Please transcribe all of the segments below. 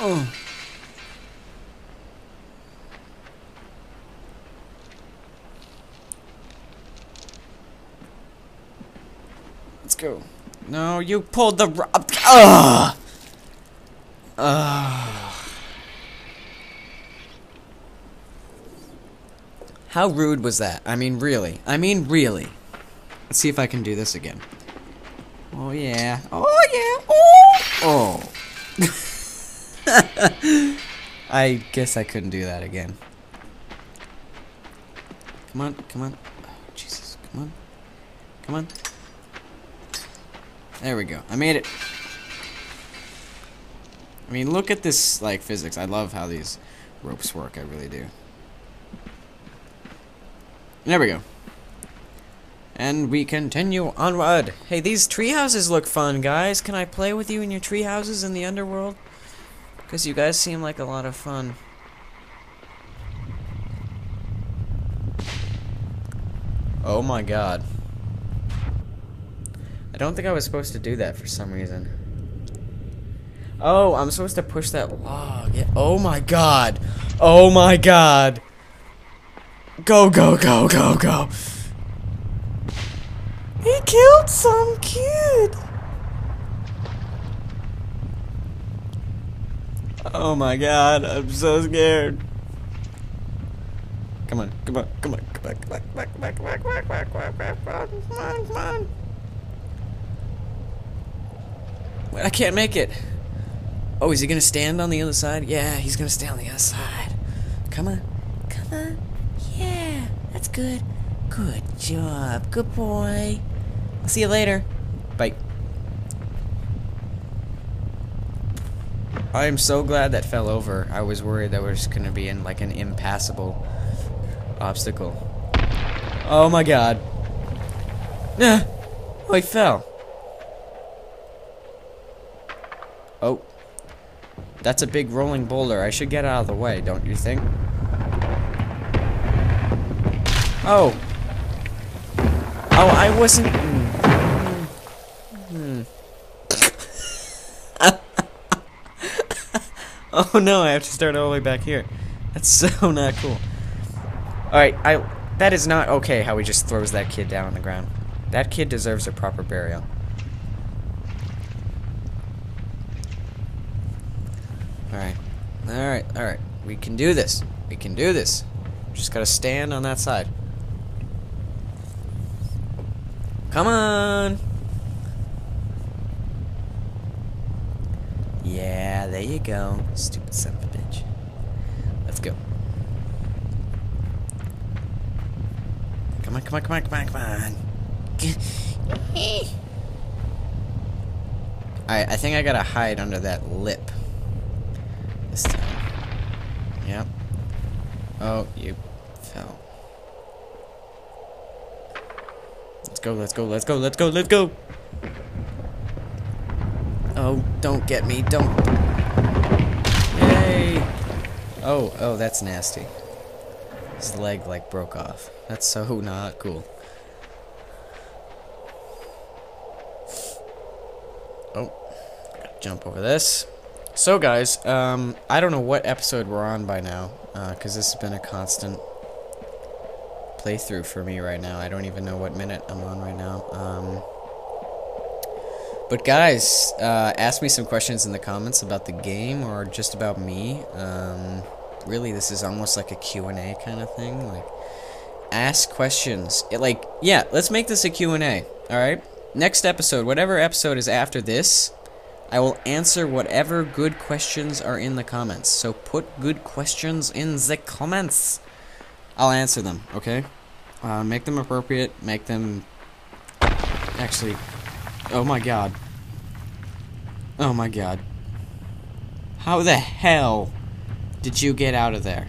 Oh. Let's go. No, you pulled the. Ugh. How rude was that? I mean, really. I mean, really. Let's see if I can do this again. Oh, yeah. Oh, yeah. Oh. Oh. I guess I couldn't do that again. Come on, come on. Oh, Jesus, come on. Come on. There we go. I made it. I mean, look at this, like, physics. I love how these ropes work. I really do. There we go. And we continue onward. Hey, these tree houses look fun, guys. Can I play with you in your tree houses in the underworld? Because you guys seem like a lot of fun. Oh my god. I don't think I was supposed to do that for some reason. Oh, I'm supposed to push that log. Yeah. Oh my god. Oh my god. Go, go, go, go, go. He killed some kid. Oh my god, I'm so scared. Come on, come on, come on, come on, come on, come on, come on, come on, come on, come on, come on, come on, come on, come on. Wait, I can't make it. Oh, is he gonna stand on the other side? Yeah, he's gonna stand on the other side. Come on, come on. Yeah, that's good. Good job. Good boy. I'll see you later. Bye. I am so glad that fell over. I was worried that was going to be in like an impassable obstacle. Oh my god. Yeah. Oh, he fell. Oh. That's a big rolling boulder. I should get out of the way, don't you think? Oh. Oh, I wasn't. oh no, I have to start all the way back here. That's so not cool. Alright, I. That is not okay how he just throws that kid down on the ground. That kid deserves a proper burial. Alright. Alright, alright. We can do this. We can do this. Just gotta stand on that side. Come on! Yeah, there you go. Stupid son of a bitch. Let's go. Come on, come on, come on, come on, come on. I, I think I gotta hide under that lip. This time. Yep. Oh, you fell. Let's go, let's go, let's go, let's go, let's go! Don't get me, don't. Yay! Oh, oh, that's nasty. His leg, like, broke off. That's so not cool. Oh, jump over this. So, guys, um, I don't know what episode we're on by now, because uh, this has been a constant playthrough for me right now. I don't even know what minute I'm on right now. Um, but guys, uh, ask me some questions in the comments about the game or just about me. Um, really, this is almost like a Q&A kind of thing. Like, ask questions. It, like, yeah, let's make this a Q&A. All right. Next episode, whatever episode is after this, I will answer whatever good questions are in the comments. So put good questions in the comments. I'll answer them. Okay. Uh, make them appropriate. Make them. Actually, Oh my god. Oh my god. How the hell did you get out of there?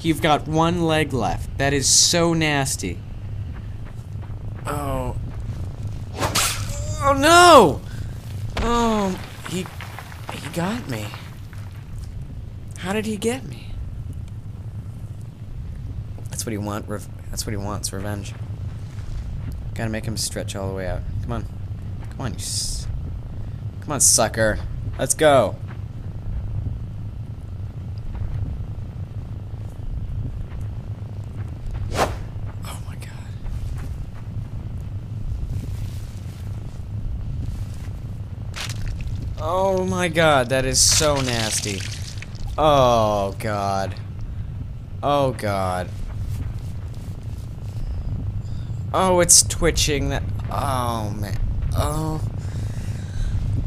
You've got one leg left. That is so nasty. Oh. Oh no! Oh, he he got me. How did he get me? That's what he want. that's what he wants. Revenge. Gotta make him stretch all the way out. Come on. Come on, you Come on, sucker. Let's go. Oh my god. Oh my god, that is so nasty. Oh god. Oh god. Oh, it's twitching. That. Oh man. Oh.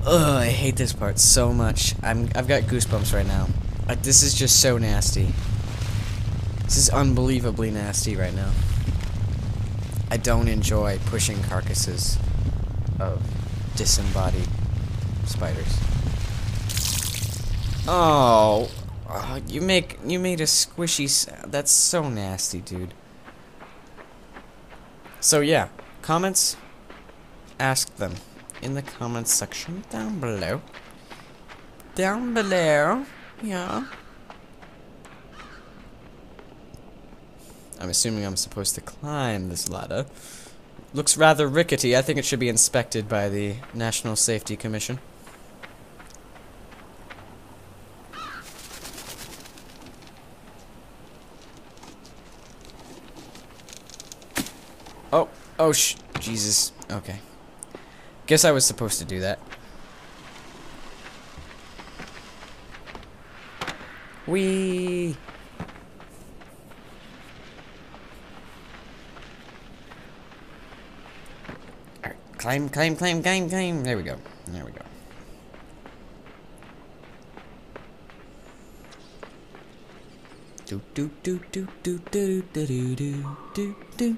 Ugh, I hate this part so much. I'm. I've got goosebumps right now. Uh, this is just so nasty. This is unbelievably nasty right now. I don't enjoy pushing carcasses of disembodied spiders. Oh, oh, you make you made a squishy. That's so nasty, dude. So yeah, comments. Ask them in the comments section down below. Down below, yeah. I'm assuming I'm supposed to climb this ladder. Looks rather rickety. I think it should be inspected by the National Safety Commission. Oh, oh, sh Jesus. Okay. Guess I was supposed to do that. Wee. Alright, climb, climb, climb, climb, climb. There we go. There we go. Do do do do do do do do do do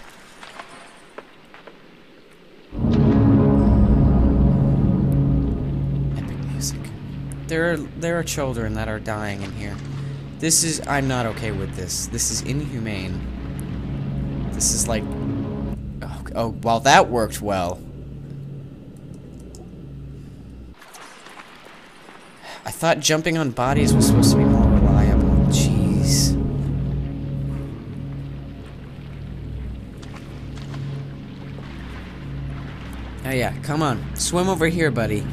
There are there are children that are dying in here. This is I'm not okay with this. This is inhumane. This is like oh, oh well that worked well. I thought jumping on bodies was supposed to be more reliable. Jeez. Oh yeah, come on. Swim over here, buddy.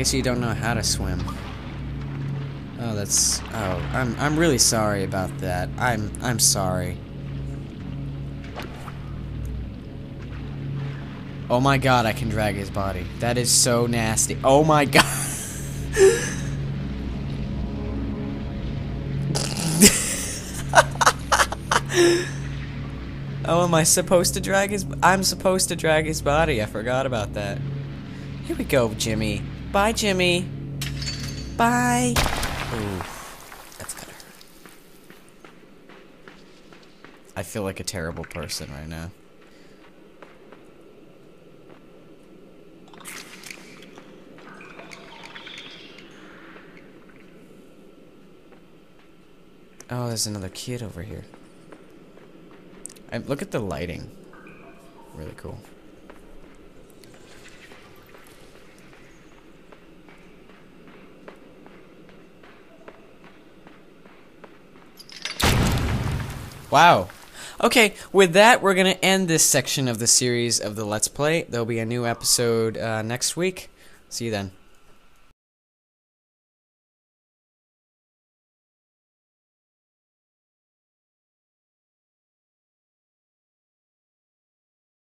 I guess you don't know how to swim. Oh, that's oh, I'm I'm really sorry about that. I'm I'm sorry. Oh my god, I can drag his body. That is so nasty. Oh my god. oh, am I supposed to drag his... I'm supposed to drag his body. I forgot about that. Here we go, Jimmy. Bye, Jimmy. Bye. Ooh, that's gotta hurt. I feel like a terrible person right now. Oh, there's another kid over here. I, look at the lighting. Really cool. Wow. Okay, with that, we're going to end this section of the series of the Let's Play. There'll be a new episode uh, next week. See you then.